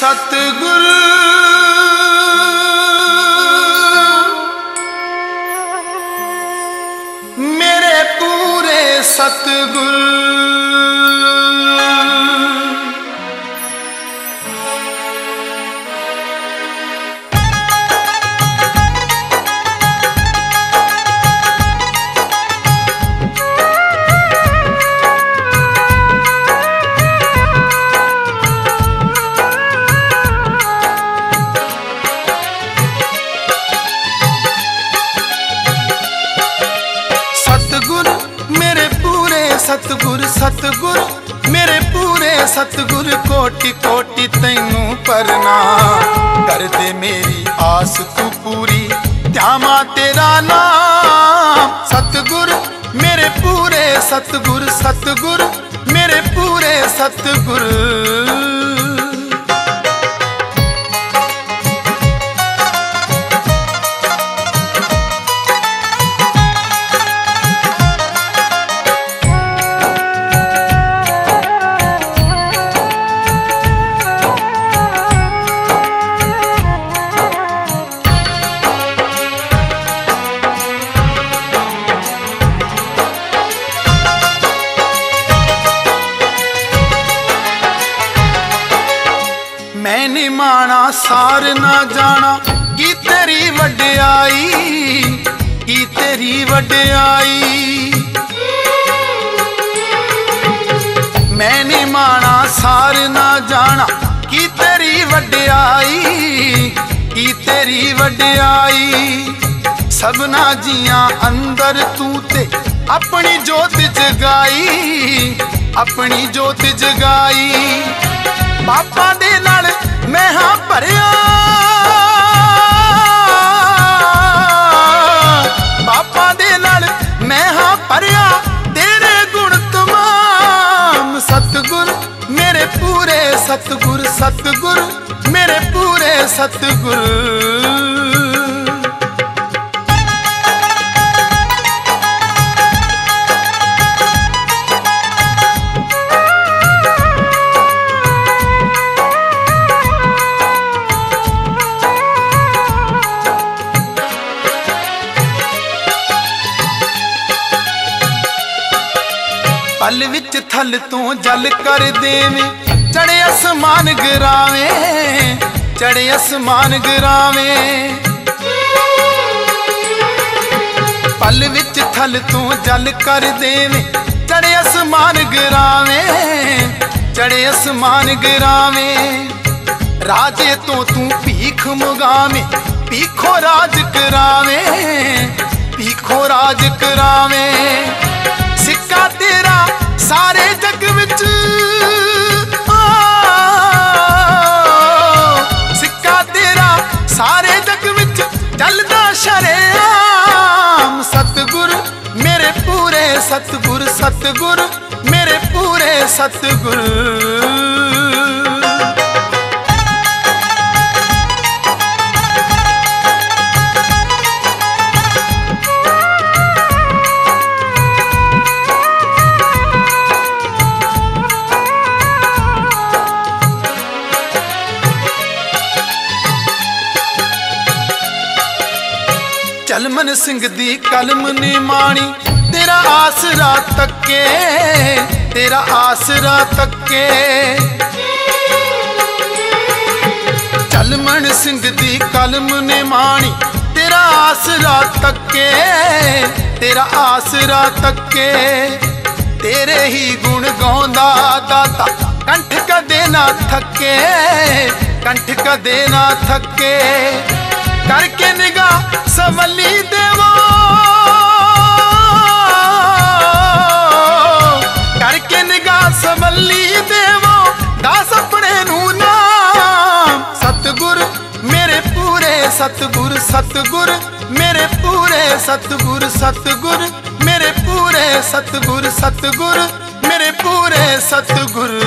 ਸਤਿਗੁਰ ਸਤਿਗੁਰ ਸਤਿਗੁਰ, ਮੇਰੇ ਪੂਰੇ ਸਤਿਗੁਰ, ਕੋਟि ਕੋਟि ਤੈਨੂੰ ਪ੍ਰਣਾਮ ਕਰਦੇ ਮੇਰੀ ਆਸ ਤੂੰ ਪੂਰੀ, ਧਿਆਵਾ ਤੇਰਾ ਨਾਮ। ਸਤਿਗੁਰ, ਮੇਰੇ ਪੂਰੇ ਸਤਿਗੁਰ ਸਤਿਗੁਰ, ਮੇਰੇ ਪੂਰੇ ਸਤਿਗੁਰ। ਨਿਮਾਣਾ ਸਾਰ ਨਾ ਜਾਣਾ। ਕੀ ਤੇਰੀ ਵਡਿਆਈ? ਕੀ ਤੇਰੀ ਵਡਿਆਈ? ਮੈਂ ਨਿਮਾਣਾ ਸਾਰ ਨਾ ਜਾਣਾ। ਕੀ ਤੇਰੀ ਵਡਿਆਈ? ਕੀ ਤੇਰੀ ਵਡਿਆਈ? ਸਭਨਾ ਜੀਆਂ ਅੰਦਰ ਤੂੰ ਤੇ ਆਪਣੀ ਜੋਤ ਜਗਾਈ, ਆਪਣੀ ਜੋਤ ਜਗਾਈ। ਪਾਪਾਂ ਦੇ ਨਾਲ ਮੈਂ ਹਾਂ ਭਰਿਆ। ਪਾਪਾਂ ਦੇ ਨਾਲ ਮੈਂ ਹਾਂ ਭਰਿਆ, ਤੇਰੇ ਗੁਣ ਤਮਾਮ ਸਤਿਗੁਰ, ਮੇਰੇ ਪੂਰੇ ਸਤਿਗੁਰ ਸਤਿਗੁਰ, ਮੇਰੇ ਪੂਰੇ ਸਤਿਗੁਰ। ਪਲ ਵਿੱਚ ਥਲ ਤੋਂ ਜਲ ਕਰ ਦੇਵੇਂ। ਚੜੇ ਅਸਮਾਨ ਗਰਾਵੇਂ ਚੜੇ ਅਸਮਾਨ ਗਰਾਵੇਂ। ਪਲ ਵਿੱਚ ਥਲ ਤੋਂ ਜਲ ਕਰ ਦੇਵੇਂ। ਚੜੇ ਅਸਮਾਨ ਗਰਾਵੇਂ ਚੜੇ ਅਸਮਾਨ ਗਰਾਵੇਂ। ਰਾਜੇ ਤੋਂ ਤੂੰ ਭੀਖ ਮੁਗਾਵੇਂ, ਭੀਖੋ ਰਾਜ ਕਰਾਵੇਂ। ਸਾਰੇ ਜਗ ਵਿੱਚ ਚੱਲਦਾ ਸ਼ਰੇਆਮ। ਸਤਿਗੁਰ ਮੇਰੇ ਪੂਰੇ ਸਤਿਗੁਰ ਸਤਿਗੁਰ ਮੇਰੇ ਪੂਰੇ ਸਤਿਗੁਰ। ਚਲਮਨ ਸਿੰਘ ਦੀ ਕਲਮ ਨੇ ਮਾਣੀ। ਤੇਰਾ ਆਸਰਾ ਤੱਕੇ, ਤੇਰਾ ਆਸਰਾ ਤੱਕੇ। ਚਲਮਨ ਸਿੰਘ ਦੀ ਕਲਮ ਨੇ ਮਾਣੀ। ਤੇਰਾ ਆਸਰਾ ਤੱਕੇ, ਤੇਰਾ ਆਸਰਾ ਤੱਕੇ। ਤੇਰੇ ਹੀ ਗੁਣ ਗਾਉਂਦਾ ਦਾਤਾ। ਕੰਠ ਕਦੇ ਨਾ ਥੱਕੇ, ਕੰਠ ਕਦੇ ਨਾ ਥੱਕੇ। ਕਰਕੇ ਨਿਗਾਹ ਸਵਲੀ ਦੇਵੋ। ਕਰਕੇ ਨਿਗਾਹ ਸਵਲੀ ਦੇਵੋ। ਦਾਸ ਆਪਣੇ ਨੂੰ ਨਾਮ। ਸਤਗੁਰ ਮੇਰੇ ਪੂਰੇ ਸਤਗੁਰ ਸਤਗੁਰ ਮੇਰੇ ਪੂਰੇ ਸਤਗੁਰ ਸਤਗੁਰ ਮੇਰੇ ਪੂਰੇ ਸਤਗੁਰ ਸਤਗੁਰ ਮੇਰੇ ਪੂਰੇ ਸਤਗੁਰ।